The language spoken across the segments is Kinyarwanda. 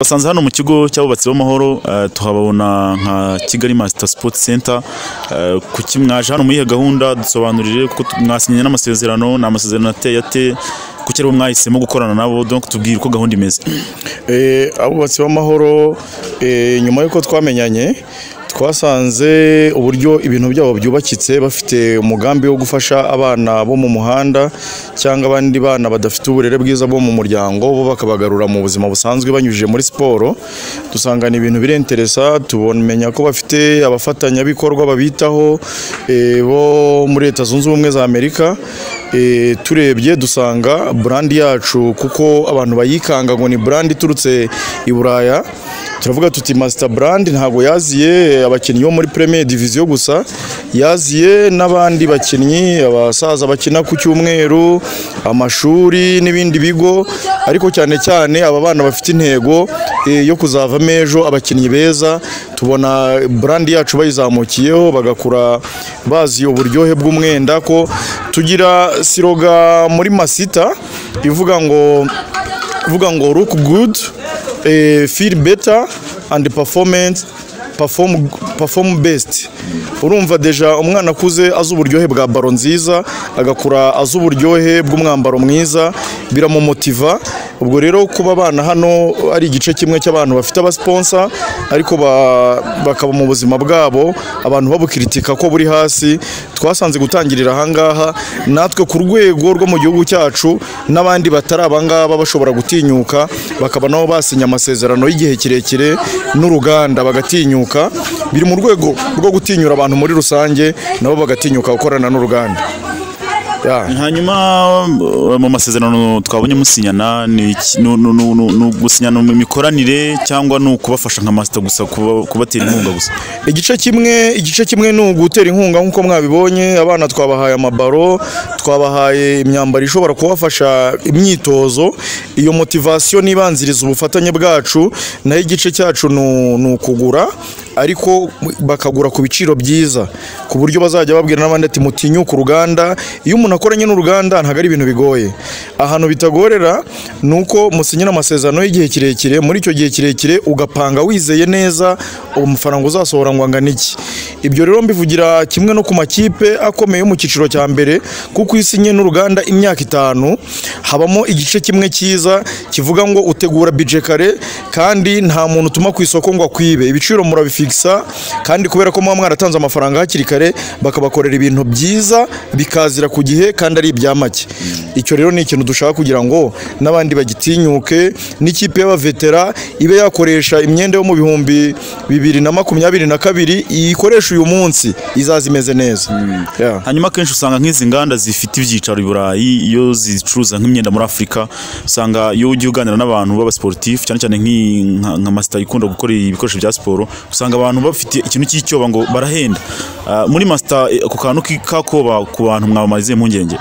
basanze hano mu kigo cy'abubatsi b'amahoro eh, tuhabona nka kigali master sport center. Eh, kuki mwaje hano muri iyo gahunda dusobanurire kuko mwasinyanye n'amasezerano ni amasezerano ateye ate kuki ari bo mwahisemo gukorana nabo. Donc tubwire uko gahunda imeze. Eh, abubatsi b'amahoro nyuma y'uko twamenyanye twasanze uburyo ibintu byabo byubakitse bafite umugambi wo gufasha abana bo mu muhanda cyangwa abandi bana badafite uburere bwiza bwo mu muryango bo bakabagarura mu buzima busanzwe banyujije muri siporo. Dusanga ni ibintu birenteresa tubamenya ko bafite abafatanyabikorwa babitaho eh, bo muri leta zunze ubumwe za amerika. Turebye dusanga brand yacu kuko abantu bayikanga ngo ni brand iturutse i Buraya. Turavuga tuti master brand ntabwo yaziye abakinnyi bo muri premier division gusa. Yaziye n'abandi bakinnyi abasaza bakina ku cyumweru amashuri n'ibindi bigo ariko cyane cyane aba bana bafite intego eh, yo kuzavamo ejo abakinnyi beza. Tubona brand yacu bayizamukiyeho bagakura bazi uburyohe bw'umwenda ko tugira siroga muri masita ivuga ngo ivuga ngo look good eh, feel better and performance. Perform best. Urumva deja umwana akuze azi uburyohe bwa baro nziza agakura azi uburyohe bw'umwambaro mwiza biramumotiva. Ubwo rero kuba abana hano ari igice kimwe cy'abantu bafite abasponsa ariko ba- bakaba mu buzima bwabo abantu babukiritika ko buri hasi. Twasanze gutangirira ahangaha natwe ku rwego rwo mu gihugu cyacu n'abandi batari abangaba bashobora gutinyuka bakaba nabo basinya amasezerano y'igihe kirekire n'uruganda bagatinyuka. Biri mu rwego rwo gutinyura abantu muri rusange nabo bagatinyuka gukorana n'uruganda. Hanyuma eh, mu masezerano twabonye musinyana ni ugusinyana mu mikoranire cyangwa ni ukubafasha nka master gusa kuba- kubatera inkunga gusa? Igice kimwe igice kimwe ni ugutera inkunga nk'uko mwabibonye abana twabahaye amabaro twabahaye imyambaro ishobora kubafasha imyitozo. Iyo motivasiyo nibanziriza ubufatanye bwacu naho igice cyacu ni ukugura ariko bakagura ku biciro byiza. Ku buryo bazajya babwira n'abandi ati mutinyuke uruganda. Iyo umuntu akoranye n'uruganda ntabwo ari ibintu bigoye. Ahantu bitagorera ni uko musinyira amasezerano y'igihe kirekire muri icyo gihe kirekire ugapanga wizeye neza amafaranga uzasohora ngo angana iki. Ibyo rero mbivugira kimwe no ku makipe akomeye yo mu cyiciro cya mbere kuko iyo usinye n'uruganda imyaka itanu habamo igice kimwe cyiza kivuga ngo utegura bije kare kandi nta muntu utuma ku isoko ngo akwibe. Ibiciro murabifikisa kandi kubera ko muba mwaratanze amafaranga hakiri kare bakabakorera ibintu byiza bikazira ku gihe kandi ari ibya make. Icyo rero ni ikintu dushaka kugira ngo n'abandi bagitinyuke n'ikipe y'abavetera ibe yakoresha imyenda yo mu bihumbi bibiri na makumyabiri na kabiri iyikoresha uyu munsi izaza imeze neza. Yeah. hanyuma akenshi usanga nk'izi nganda zifite ibyicaro i burayi iyo zicuruza nk'imyenda muri afurika usanga iyo ugiye uganira n'abantu b'abasiporutifu cyane cyane nka masita ikunda gukora ibikoresho bya siporo usanga abantu bafite ikintu cy'icyoba ngo barahenda. Ah, muri masita eh, ako kantu ki- kakoba ku bantu mwabamarize impungenge.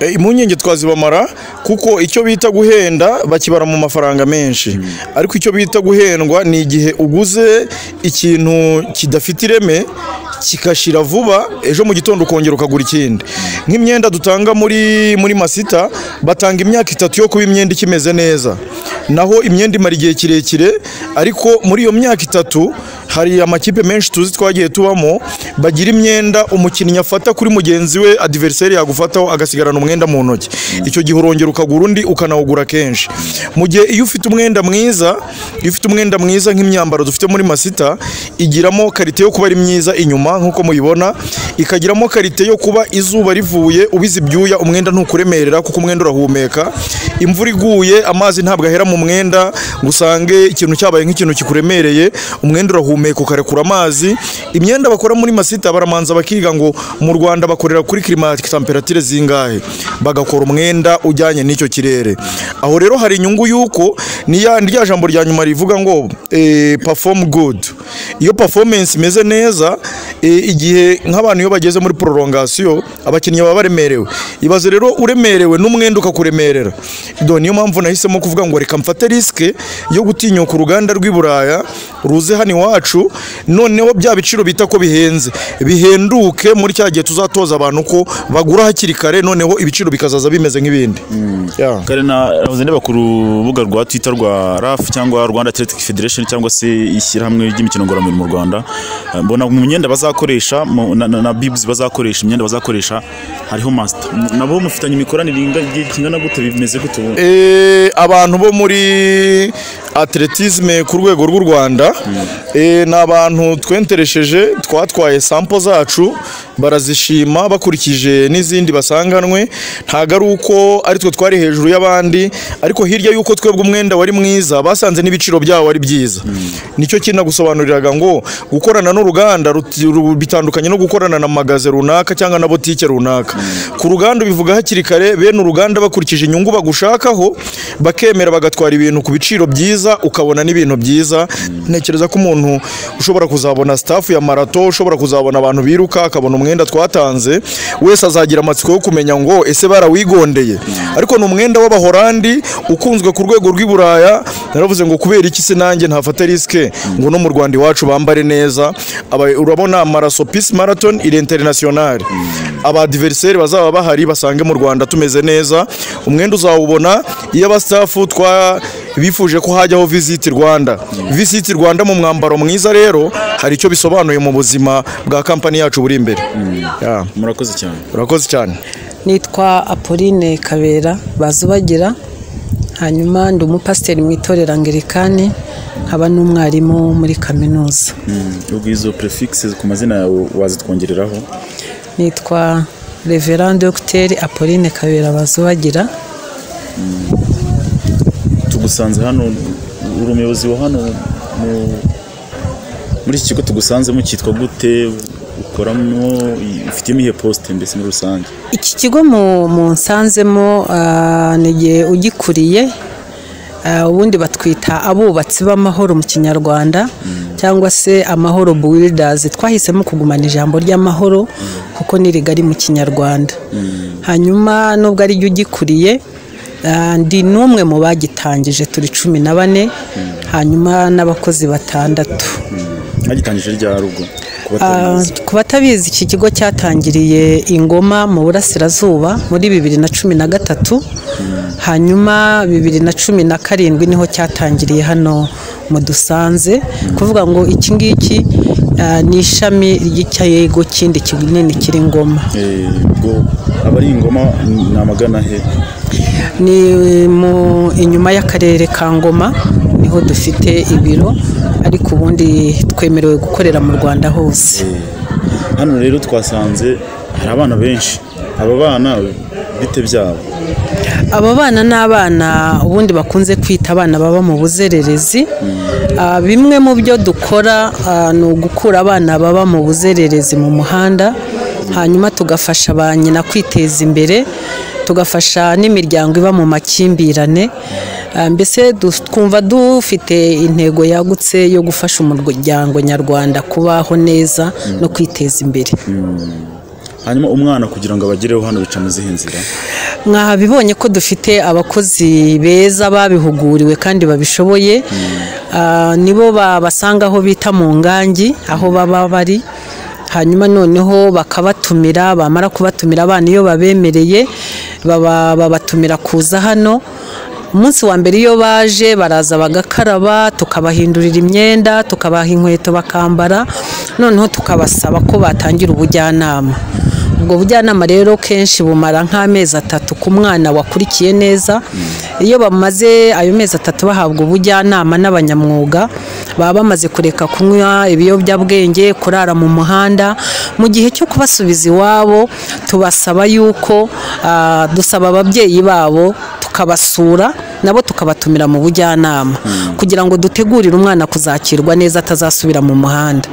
Eh, impungenge twazibamara kuko icyo bita guhenda bakibara mu mafaranga menshi. Ariko icyo bita guhendwa ni igihe uguze ikintu kidafite ireme kigashira vuba ejo mu gitondo ukongera ukagura ikindi. Nk'imyenda dutanga muri muri masita batanga imyaka itatu yo kuba imyenda ikimeze neza. Naho imyenda imara igihe kirekire ariko muri iyo myaka itatu hari amakipe menshi tuzi twagiye tubamo bagira imyenda umukinnyi afata kuri mugenzi we adversary yagufataho agasigarana umwenda mu ntoki. Icyo gihe urongera ukagura undi ukanawugura kenshi. Mu gihe iyo ufite umwenda mwiza iyo ufite umwenda mwiza nk'imyambaro dufite muri masita igiramo karite yo kuba ari myiza inyuma nk'uko muyibona ikagiramo karite yo kuba izuba rivuye ubize ibyuya umwenda ntukuremerera kuko umwenda urahumeka. Imvura iguye amazi ntabwo ahera mu mwenda ngo usange ikintu cyabaye nk'ikintu kikuremereye umwenda urahumeka ukarekura amazi. Imyenda bakora muri masita baramanza bakiga ngo mu Rwanda bakorera kuri climatic temperature zingahe. Bagakora umwenda ujyanye n'icyo kirere. Aho rero hari inyungu y'uko ni ya rya jambo rya nyuma rivuga ngo eh, perform good. Iyo performance imeze neza igihe nk'abantu iyo bageze muri prolongation abakinnyi baba baremerewe. Ibaze rero uremerewe n'umwenda ukakuremerera. Niyo mpamvu nahisemo kuvuga ngo reka mfate risque yo gutinyuka uruganda rw'i Buraya ruze hano iwacu noneho bya biciro bita ko bihenze. Bihenduke muri cya gihe tuzatoza abantu ko bagura hakiri kare noneho ibiciro bikazaza bimeze nk'ibindi. Yeah. kare na nahoze ndeba ku rubuga rwa twitter rwa RAF cyangwa Rwanda Athletic Federation cyangwa se ishyirahamwe ry'imikino ngororamubiri mu Rwanda. Mbona mu myenda bazakoresha na, bibs bazakoresha imyenda bazakoresha hariho master. M- nabo mufitanye imikoranire inga- igihe kingana gute bimeze gute? Eh, abantu bo muri atletisme ku rwego rw'u Rwanda. Eh, ni abantu twenteresheje twatwaye sampo zacu. Barazishima bakurikije n'izindi basanganwe ntago ari uko ari twe twari hejuru y'abandi ariko hirya y'uko twebwe umwenda wari mwiza basanze n'ibiciro byawo ari byiza. Nicyo kinagusobanuriraga ngo gukorana n'uruganda bitandukanye no gukorana na magaze runaka cyangwa na botike runaka. Ku ruganda bivuga hakiri kare bene uruganda bakurikije inyungu bagushakaho bakemera bagatwara ibintu ku biciro byiza ukabona n'ibintu byiza. Ntekereza ko umuntu ushobora kuzabona staff ya marato ushobora kuzabona abantu biruka akabona umwenda twatanze wese azagira amatsiko yo kumenya ngo ese barawigondeye? Ariko ni umwenda w'abahorandi ukunzwe ku rwego rw'i Buraya naravuze ngo kubera iki se nanjye ntafata risike? Ngo no mu Rwanda iwacu bambare neza. Urabona maraso peace marathon iri international. Aba adversaire bazaba bahari basange mu Rwanda tumeze neza. Umwenda uzawubona iyo abastafu twa bifuje ko hajyaho visit Rwanda. Visit Rwanda mu mwambaro mwiza rero hari icyo bisobanuye mu buzima bwa kampani yacu buri imbere. Yeah. murakoze cyane. Urakoze cyane. Nitwa Apolline Kabera bazubagira hanyuma ndi umupasiteri mu itorero Anglikani nkaba n'umwarimu muri kaminuza. Ubwo izo prefixes ku mazina yawe wazitwongereraho? Nitwa Reverend Dr. Apolline Kabera bazubagira tugusanze hano uri umuyobozi wa hano mu- muri iki kigo tugusanzemo cyitwa gute ukoramo ufitemo ihe poste mbese muri rusange? Iki kigo mu nsanzemo ah, ni igihe ugikuriye ubundi batwita abubatsi b'amahoro mu kinyarwanda cyangwa se amahoro buwiridazi twahisemo kugumana ijambo ry'amahoro kuko ni rigari mu kinyarwanda. Hanyuma nubwo ari ryo ugikuriye ah, ndi n'umwe mu bagitangije turi cumi na bane hanyuma n'abakozi batandatu. Mwagitangije rya rugo. Ku Ah, batabizi batabizi iki kigo cyatangiriye ingoma mu burasirazuba muri bibiri na cumi na gatatu. Hanyuma bibiri na cumi na karindwi ni ho cyatangiriye hano mu dusanze. Kuvuga ngo iki ngiki ah, ni ishami ry'ikigo kindi kinini kiri ngoma. Eh, ubwo aba ari ingoma ni amagana he? Ni inyuma y'akarere ka ngoma. Ni ho dufite ibiro ariko ubundi twemerewe gukorera mu rwanda hose. Hano rero twasanze hari abana benshi. Aba bana bite byabo? Aba bana ni abana ubundi bakunze kwita abana baba mu buzererezi. Ah, bimwe mu byo dukora ah, ni ugukura abana baba mu buzererezi mu muhanda hanyuma tugafasha ba nyina kwiteza imbere tugafasha n'imiryango iba mu makimbirane. Mbese du- twumva dufite intego yagutse yo gufasha umuryango nyarwanda kubaho neza no kwiteza imbere. Hanyuma umwana kugira ngo abagereho hano bica mu zihe nzira? Mwabibonye ko dufite abakozi beza babihuguriwe kandi babishoboye. Ah, nibo babasanga aho bita mu ngangi aho baba bari. Hanyuma noneho bakabatumira bamara kubatumira abana iyo babemereye baba- babatumira kuza hano. Umunsi wa mbere iyo baje baraza bagakaraba tukabahindurira imyenda tukabaha inkweto bakambara noneho tukabasaba ko batangira ubujyanama. Ubwo bujyanama rero kenshi bumara nk'amezi atatu ku mwana wakurikiye neza. Iyo bamaze ayo mezi atatu bahabwa ubujyanama n'abanyamwuga baba bamaze kureka kunywa ibiyobyabwenge kurara mu muhanda. Mu gihe cyo kubasubiza iwabo tubasaba yuko ah, dusaba ababyeyi babo tukabasura nabo tukabatumira mu bujyanama. Kugira ngo dutegurire umwana kuzakirwa neza atazasubira mu muhanda.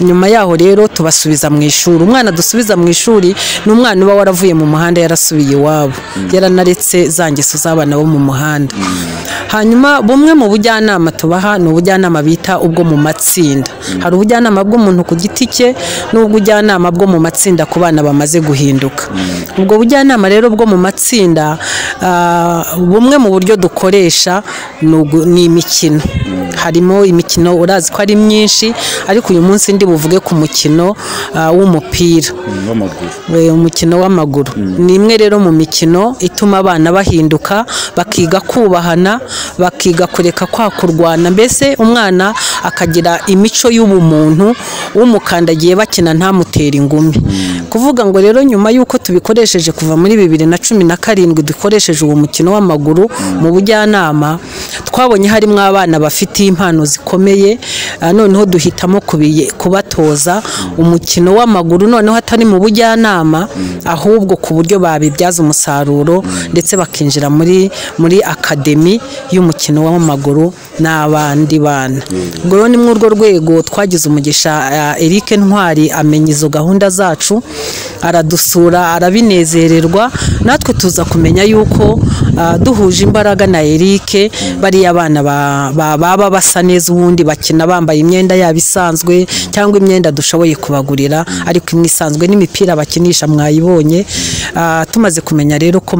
Nyuma yaho rero tubasubiza mu ishuri. Umwana dusubiza mu ishuri ni umwana uba waravuye mu muhanda yarasubiye iwabo. Yaranaretse za ngeso z'abana bo mu muhanda. Hanyuma bumwe mu bujyanama tubaha ni ubujyanama bita ubwo mu matsinda. Hari ubujyanama bw'umuntu ku giti cye n'ubujyanama bwo mu matsinda ku bana bamaze guhinduka. Ubwo bujyanama rero bwo mu matsinda ah, bumwe mu buryo dukoresha ni imikino. Harimo imikino urazi ko ari myinshi ariko uyu munsi ndi buvuge ku mukino ah, w'umupira. Eh, umukino w'amaguru. Ni imwe rero mu mikino ituma abana bahinduka bakiga kubahana bakiga kureka kwa kurwana. Mbese umwana akagira imico y'ubumuntu umukandagiye bakina ntamutere ingumi. Kuvuga ngo rero nyuma y'uko tubikoresheje kuva muri bibiri na cumi na karindwi dukoresheje uwo mukino w'amaguru mu bujyanama twabonye harimo abana bafite impano zikomeye ah, noneho duhitamo kubatoza umukino w'amaguru noneho atari mu bujyanama ahubwo ku buryo babibyaza umusaruro ndetse bakinjira muri muri akademi y'umukino w'amaguru n'abandi bana. Ubwo ni urwo rwego twagize umugisha ah, Eric Ntwari amenya izo gahunda zacu aradusura arabinezererwa natwe tuza kumenya yuko ah, duhuje imbaraga na Eric bariya abana ba- ba- baba basa neza ubundi bakina bambaye imyenda yabo isanzwe cyangwa imyenda dushoboye kubagurira. Ariko imwe isanzwe n'imipira bakinisha mwayibonye. Ah, tumaze kumenya rero ko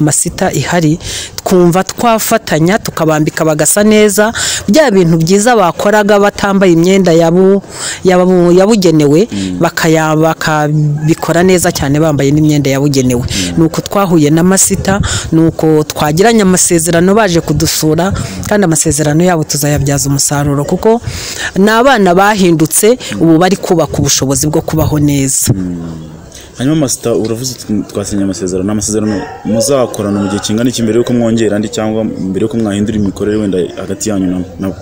masita ihari. Twumva twafatanya tukabambika bagasa neza. Bya bintu byiza bakoraga batambaye imyenda yabu- yabu- yabugenewe bakaya- bakabikora neza cyane bambaye n'imyenda yabugenewe. Nuko twahuye na masita nuko twagiranye amasezerano baje kudusura kandi amasezerano yabo tuzayabyaza umusaruro kuko ni abana bahindutse ubu bari kubaka ubushobozi bwo kubaho neza. Hanyuma masita uravuze twasinye amasezerano. Amasezerano muzakorana mu gihe kingana iki mbere y'uko mwongera andi cyangwa mbere y'uko mwahindura imikorere wenda hagati yanyu na- nabo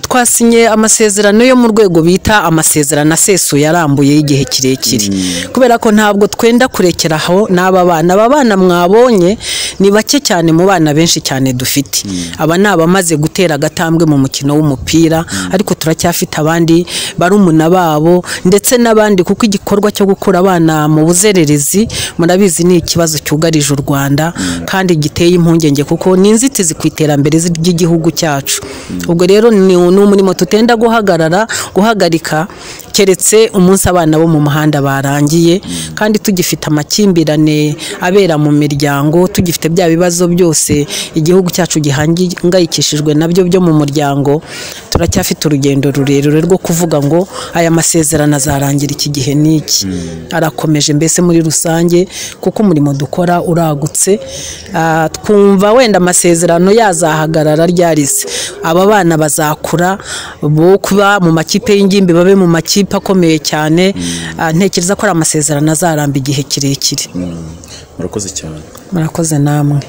twasinye amasezerano yo mu rwego bita amasezerano asesuye arambuye y'igihe kirekire. Kubera ko ntabwo twenda kurekera aho n'aba bana. Aba bana mwabonye ni bake cyane mu bana benshi cyane dufite. Aba ni abamaze gutera agatambwe mu mukino w'umupira ariko turacyafite abandi barumuna babo ndetse n'abandi kuko igikorwa cyo gukura abana mu buzererezi murabizi ni ikibazo cyugarije u Rwanda kandi giteye impungenge kuko ni inzitizi ku iterambere ry'igihugu cyacu. Ubwo rero ni ni umurimo tutenda guhagarara guhagarika. Keretse umunsi abana bo mu muhanda barangiye kandi tugifite amakimbirane abera mu miryango tugifite bya bibazo byose igihugu cyacu gihangayikishijwe na byo byo mu muryango. Turacyafite urugendo rurerure rwo kuvuga ngo aya masezerano azarangira iki gihe n'iki. Arakomeje mbese muri rusange kuko umurimo dukora uragutse Ah, twumva wenda amasezerano yazahagarara ryarize aba bana bazakura bo kuba mu makipe y'ingimbi babe mu makipe akomeye cyane Ah, ntekereza ko ari amasezerano azaramba igihe kirekire. Murakoze cyane. Murakoze namwe.